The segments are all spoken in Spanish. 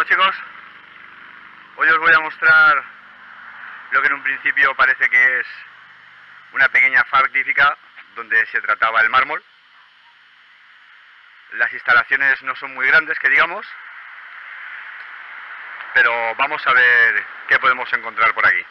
Bueno chicos, hoy os voy a mostrar lo que en un principio parece que es una pequeña fábrica donde se trataba el mármol. Las instalaciones no son muy grandes, que digamos, pero vamos a ver qué podemos encontrar por aquí.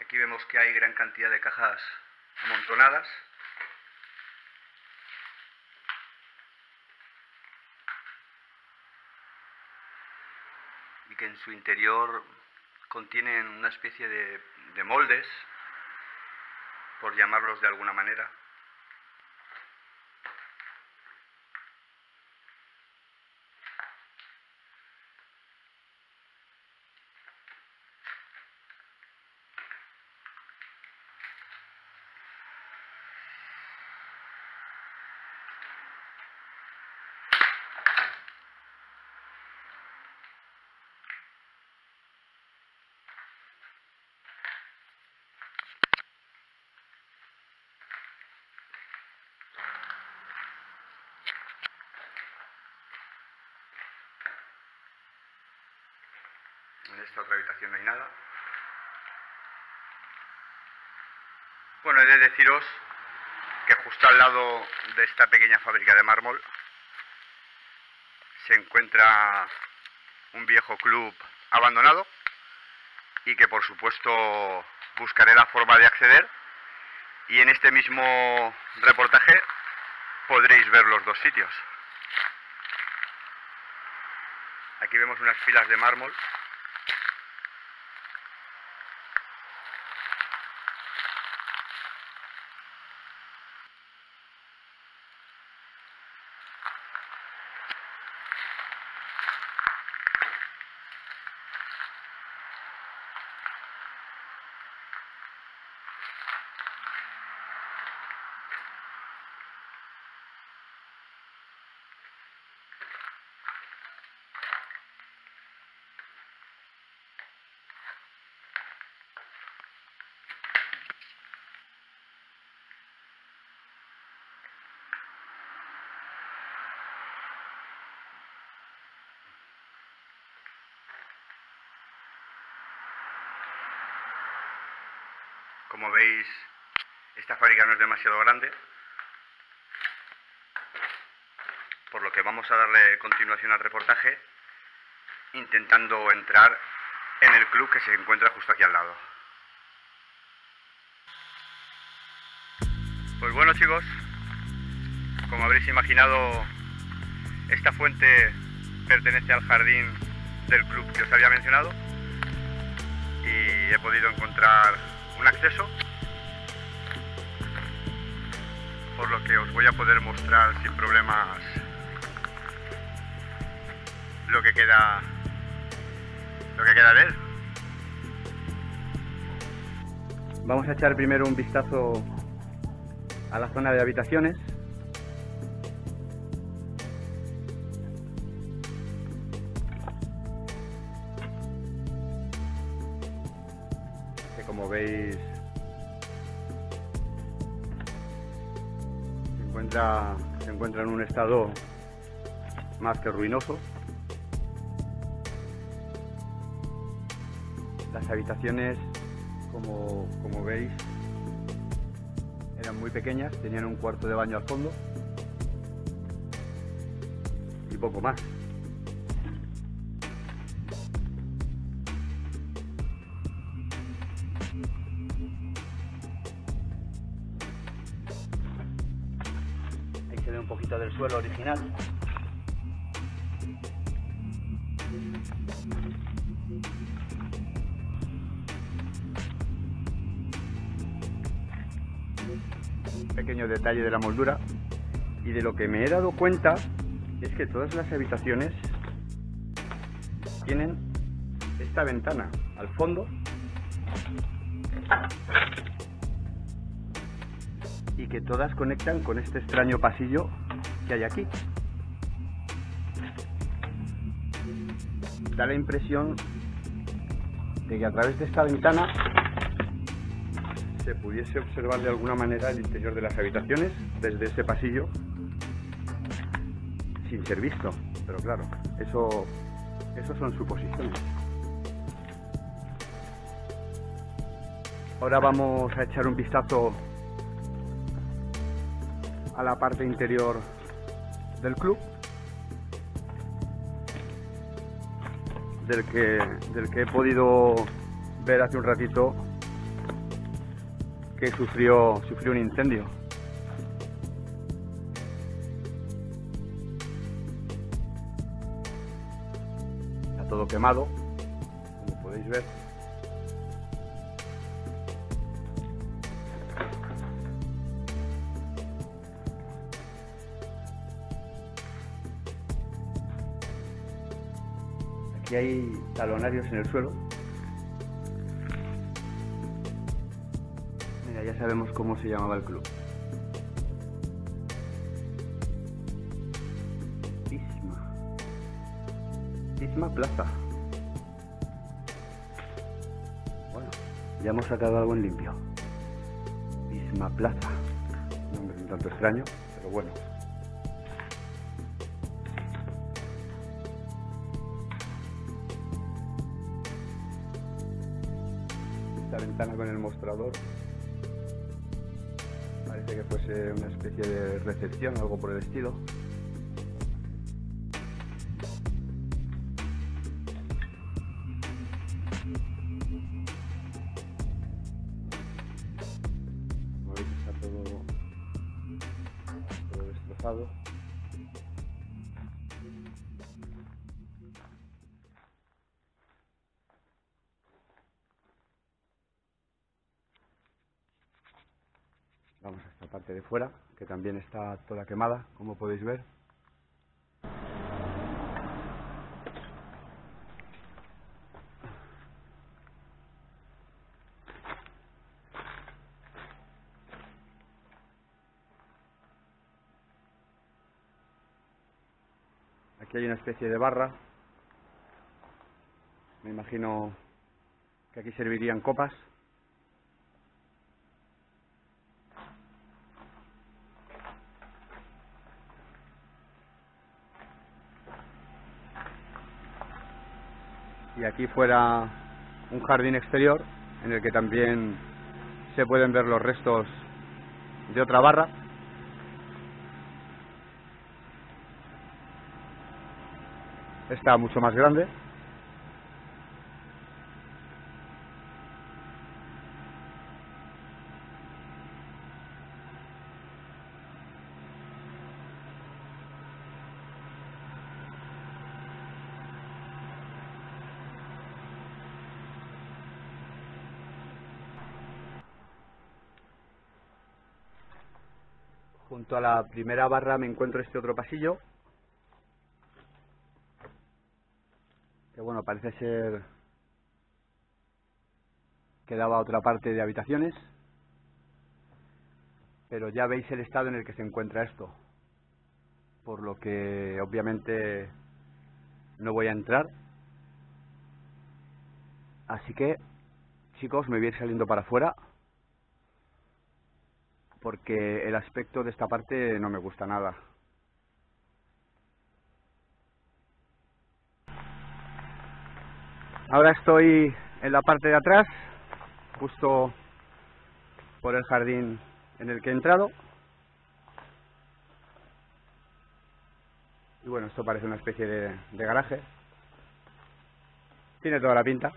Aquí vemos que hay gran cantidad de cajas amontonadas. Y que en su interior contienen una especie de, de moldes, por llamarlos de alguna manera. En esta otra habitación no hay nada. Bueno, he de deciros que justo al lado de esta pequeña fábrica de mármol se encuentra un viejo club abandonado y que por supuesto buscaré la forma de acceder y en este mismo reportaje podréis ver los dos sitios. Aquí vemos unas filas de mármol Como veis, esta fábrica no es demasiado grande, por lo que vamos a darle continuación al reportaje, intentando entrar en el club que se encuentra justo aquí al lado. Pues bueno chicos, como habréis imaginado, esta fuente pertenece al jardín del club que os había mencionado y he podido encontrar un acceso por lo que os voy a poder mostrar sin problemas lo que queda lo que queda de él. Vamos a echar primero un vistazo a la zona de habitaciones se encuentra, se encuentra en un estado más que ruinoso. Las habitaciones, como, como veis, eran muy pequeñas, tenían un cuarto de baño al fondo y poco más. Ahí se ve un poquito del suelo original. Pequeño detalle de la moldura. Y de lo que me he dado cuenta es que todas las habitaciones tienen esta ventana al fondo y que todas conectan con este extraño pasillo que hay aquí. Da la impresión de que a través de esta ventana se pudiese observar de alguna manera el interior de las habitaciones desde ese pasillo sin ser visto. Pero claro, eso, eso son suposiciones. Ahora vamos a echar un vistazo a la parte interior del club del que, del que he podido ver hace un ratito que sufrió, sufrió un incendio. Está todo quemado, como podéis ver. Aquí hay talonarios en el suelo. Mira, ya sabemos cómo se llamaba el club. Pisma. Pisma Plaza. Bueno, ya hemos sacado algo en limpio. Pisma Plaza. Nombre un tanto extraño, pero bueno. Ventana con el mostrador. Parece que fuese una especie de recepción algo por el estilo Vamos a esta parte de fuera, que también está toda quemada, como podéis ver. Aquí hay una especie de barra. Me imagino que aquí servirían copas. Y aquí fuera un jardín exterior en el que también se pueden ver los restos de otra barra. Está mucho más grande. Junto a la primera barra me encuentro este otro pasillo. Que bueno, parece ser que daba otra parte de habitaciones. Pero ya veis el estado en el que se encuentra esto. Por lo que obviamente no voy a entrar. Así que, chicos, me voy a ir saliendo para afuera porque el aspecto de esta parte no me gusta nada. Ahora estoy en la parte de atrás, justo por el jardín en el que he entrado. Y bueno, esto parece una especie de, de garaje. Tiene toda la pinta.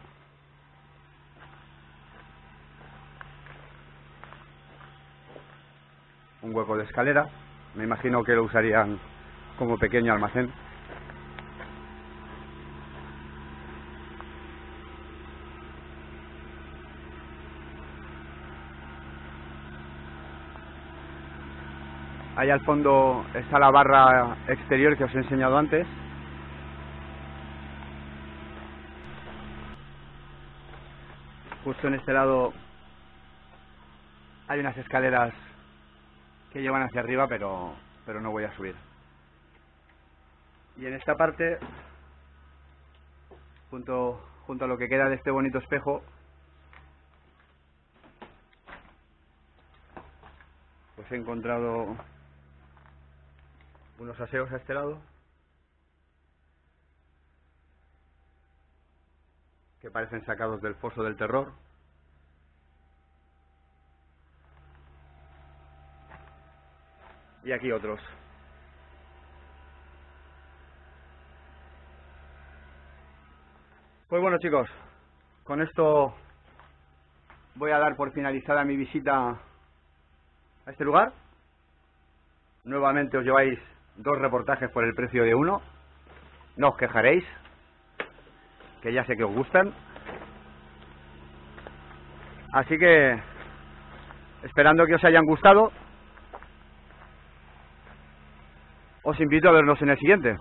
Un hueco de escalera. Me imagino que lo usarían como pequeño almacén. Ahí al fondo está la barra exterior que os he enseñado antes. Justo en este lado hay unas escaleras que llevan hacia arriba, pero, pero no voy a subir. Y en esta parte, junto, junto a lo que queda de este bonito espejo, pues he encontrado unos aseos a este lado que parecen sacados del foso del terror. Y aquí otros. Pues bueno chicos, con esto voy a dar por finalizada mi visita a este lugar. Nuevamente os lleváis dos reportajes por el precio de uno. No os quejaréis, que ya sé que os gustan. Así que, esperando que os hayan gustado, os invito a vernos en el siguiente.